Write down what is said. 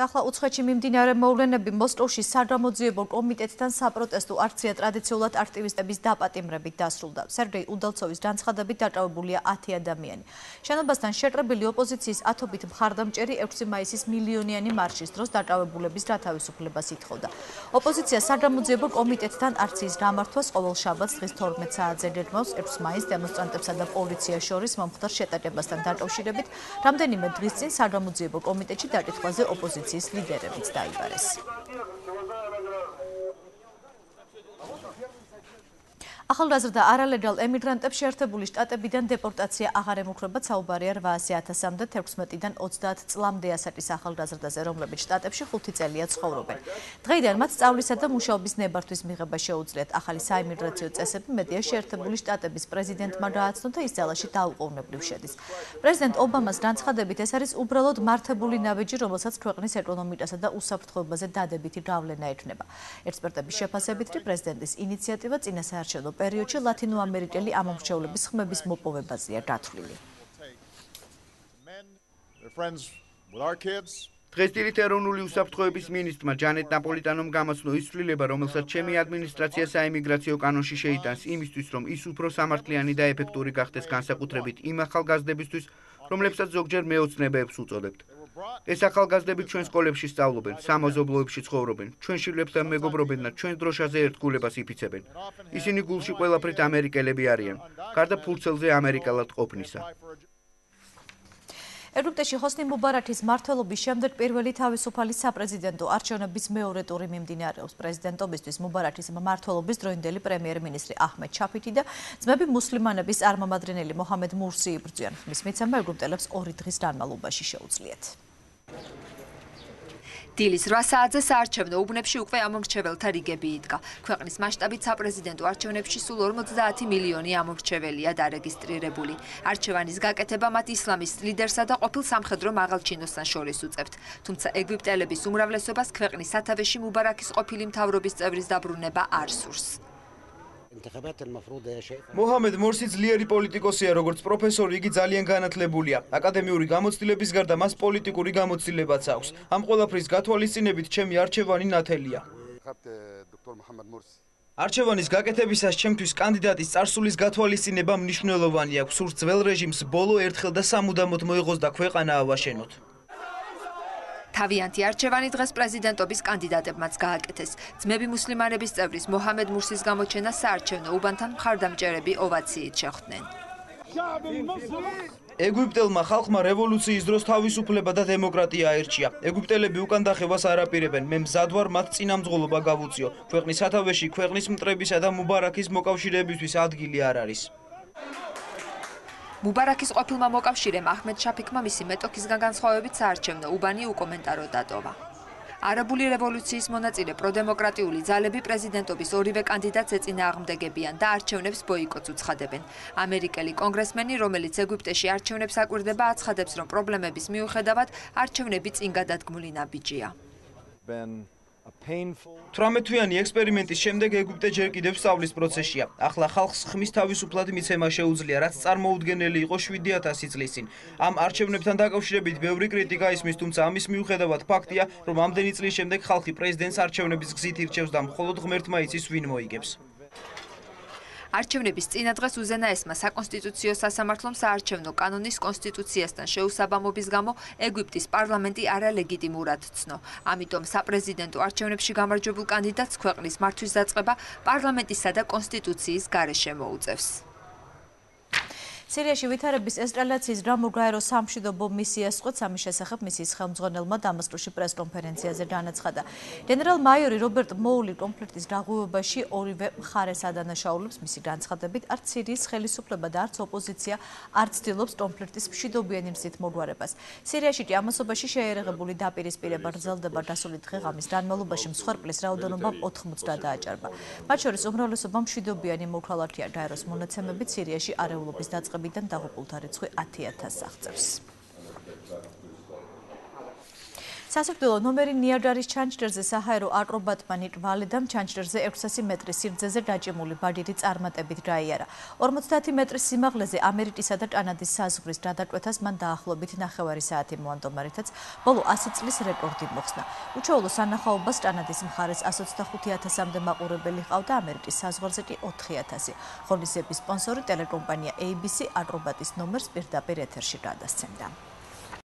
და ახლა უცხოეთში მიმდინარე მოვლენები მოსკოვში სადამოძიებო კომიტეტთან საპროტესტო აქცია ტრადიციულად აქტივისტების დაპატიმრებით დასრულდა. სერგეი უდალცოვის განცხადებით დაკავებულია 10 ადამიანი. შენობასთან შეტრებილი ოპოზიციის ათობით მხარდამჭერი 6 მაისის მილიონიანი მარშის დროს დაკავებულების გათავისუფლებას ითხოვდა. ოპოზიცია სადამოძიებო კომიტეტთან აქციის გამართვას ყოველ შაბათს დღის 12 საათზე გეგმავს 6 მაისს დემონსტრანტებსა და პოლიციას შორის მომხდარ შეტაკებასთან დაკავშირებით. რამდენიმე დღის წინ სადამოძიებო კომიტეტში დაკითხვაზე ოპოზიცია ოპოზიციის ლიდერებიც დაიბარეს. ახალგაზრდა არალეგალ ემიგრანტებს შეერთებული შტატებიდან დეპორტაცია აღარ ემუქრება საუბარია 800000-მდე 16-დან 30 წლამდე ასაკის ახალგაზრდაზე, რომლებიც შტატებში 5 წელია ცხოვრობენ. დღეიდან მათ სწავლისა და მუშაობის ნებართვის მიღება შეუძლიათ. ახალი საიმიგრაციო წესები მედია შეერთებული შტატების პრეზიდენტმა გააცნო და ის ძალაში დაუყოვნებლივ შედის. პრეზიდენტ ობამას განცხადებით ეს არის უბრალოდ მართებული ნაბიჯი, რომელსაც ქვეყნის ეკონომიკასა და უსაფრთხოებაზე დადებითი გავლენა ექნება. ექსპერტების შეფასებით, პრეზიდენტის ინიციატივა წინასაარჩევნო პერიოდში ლათინოამერიკელი ამომრჩევლების ხმების მოპოვებაზეა გათვლილი. დღეს ტირით ეროვნული უსაფრთხოების მინისტრმა ჯანეტ ნაპოლიტანომ გამოსნო ის ცვლილება, რომელსაც ჩემი ადმინისტრაცია საიმიგრაციო კანონში შეიტანს იმისთვის, რომ ის უფრო სამართლიანი და ეფექტური გახდეს განსაკუთრებით იმ ახალგაზრდებისთვის, რომლებსაც ზოგჯერ მეოცნებებს უწოდებთ. ეს ახალგაზრდები ჩვენ სკოლებში სწავლობენ, სამოზობლოებში ცხოვრობენ, ჩვენ შვილებთან მეგობრობენ და ჩვენ დროშაზე ერთგულებას იფიცებენ. ისინი გულში ყველაფრით ამერიკელები არიან, გარდა ფულცელზე ამერიკელად ყოფნისა. ეგვიპტეში ჰოსნი მუბარაქის მართლობის შემდეგ პირველი თავისუფალი საპრეზიდენტო არჩევნების მეორე ტური მიმდინარეობს. პრეზიდენტობისთვის მუბარაქის მმართველობის დროინდელი პრემიერ-მინისტრი აჰმედ ჩაფიტი და ძმები მუსლიმანების წარმომადგენელი მოჰამედ მურსი იბრძვიან. მის მიცემა ეგვიპტელებს ორი დღის განმავლობაში შეუძლიათ. დილის 8 საათზე საარჩევნო უბნებში უკვე ამომრჩეველთა რიგები იდგა. ქვეყნის მასშტაბით საპრეზიდენტო არჩევნებში სულ 50 მილიონი ამომრჩეველია დარეგისტრირებული. არჩევანის გაკეთება მათ ისლამის ლიდერსა და ყოფილ სამხედრო მაღალჩინოსთან შორის უწევთ. თუმცა ეგვიპტელების უმრავლესობას ქვეყნის სათავეში მუბარაქის ყოფილი მთავრობის წევრის დაბრუნება არ სურს. მოჰამედ მორსი ძლიერი პოლიტიკოსია, როგორც პროფესორი, იგი ძალიან განათლებულია. აკადემიური გამოცდილების გარდა მას პოლიტიკური გამოცდილებაც აქვს. ამ ყველაფრის გათვალისწინებით ჩემი არჩევანი ნათელია. არჩევანის გაკეთებისას ჩემთვის კანდიდატის წარსულის გათვალისწინება მნიშვნელოვანი აქვს. სულ ძველ რეჟიმს ბოლო ერთხელ და სამუდამოდ მოიღოს და ქვეყანა ავაშენოთ. თავიანთი არჩევანი დღეს პრეზიდენტობის კანდიდატებმაც გააკეთეს. ძმები მუსლიმანების წევრის მოჰამედ მურსის გამოჩენა საარჩევნო უბანთან მხარდამჭერები ოვაციით შეხვდნენ. ეგვიპტელმა ხალხმა რევოლუციის დროს თავისუფლება და დემოკრატია აირჩია. ეგვიპტელები უკან დახევას არაპირებენ. მე მზად ვარ მათ წინამძღოლობა გავუწიო. ქვეყნის სათავეში ქვეყნის მტრებისა და მუბარაქის მოკავშირეებისთვის ადგილი არ არის. მუბარაქის ყოფილმა მოკავშირემ აჰმედ შაფიქმა მისი მეტოქისგან განსხვავებით საარჩევნო უბანი უკომენტარო დატოვა. არაბული რევოლუციის მონაწილე პროდემოკრატიული ძალები პრეზიდენტობის ორივე კანდიდატს ეწინააღმდეგებიან და არჩევნებს ბოიკოტს უცხადებენ. ამერიკელი კონგრესმენი, რომელიც ეგვიპტეში არჩევნებს აკვირდება, აცხადებს, რომ პრობლემების მიუხედავად არჩევნები წინ გადადგმული ნაბიჯია. 18-თვიანი ექსპერიმენტის შემდეგ ეგვიპტე ჯერ კიდევ სწავლის პროცესშია. ახლა ხალხს ხმის თავისუფლად მიცემა შეუძლია, რაც წარმოუდგენელი იყო 7000 წლის წინ. ამ არჩევნებთან დაკავშირებით ბევრი კრიტიკა ისმის, თუმცა ამის მიუხედავად ფაქტია, რომ ამდენი წლის შემდეგ ხალხი პრეზიდენტს არჩევნების გზით ირჩევს და მხოლოდ ღმერთმა იცის ვინ მოიგებს. არჩევნების წინა დღეს უზენაესმა საკონსტიტუციო სასამართლომ საარჩევნო კანონის კონსტიტუციასთან შეუსაბამობის გამო ეგვიპტის პარლამენტი არალეგიტიმურად ცნო. ამიტომ საპრეზიდენტო არჩევნებში გამარჯვებულ კანდიდატს ქვეყნის მართვის დაწყება პარლამენტისა და კონსტიტუციის გარეშე მოუწევს. სირიაში ვითარების ესკალაციის გამო გაერო სამშვიდობო მისიას ყოთ სამის შესახებ მისის ხელმძღვანელმა დამასკოში პრეს-კონფერენციაზე განაცხადა. გენერალ-მაიორი რობერტ მოული კონფლიქტის დაღუვებაში ორივე მხარეს ადანაშაულებს მისი განცხადებით, არც სირიის ხელისუფლება და არც ოპოზიცია არ ცდილობს კონფლიქტის მშვიდობიანი მზით მოგვარებას. სირიაში კი ამასობაში შეერაღებული დაპირისპირება გრძელდება დასული დღეღამის განმავლობაში მსხვერპლის რაოდენობა 80 დააჭარბა. მათ შორის უმრავლესობა მშვიდობიანი მოქალაქეა გაეროს მონაცემებით სირიაში არეულობის დაწყება დაწყებიდან დაღუპულთა რიცხვი 10000 აღწევს. სასიკვდილო ნომერი ნიაჯარის ჩანჩერზე საჰაერო აკრობატმა ნიტვალედამ ჩანჩერზე 600 მეტრის სიგრძეზე დაჭიმული ბადირი წარმატებით გაიარა. 50 მეტრის სიმაღლეზე ამერიტისა და კანადის საზღვრის გადაკვეთას მან დაახლოებით 9 საათი მოანდომა, რითაც ბოლო 100 წლის რეკორდი მოხსნა. უჩვეულო სანახაობას კანადის მხარეს 125000-მდე მაყურებელი ყავდა, ამერიკის საზღვარზე კი 4000. ხონისების სპონსორი ტელეკომპანია ABC აკრობატის ნომერს პირდაპირ ეთერში გადასცემდა.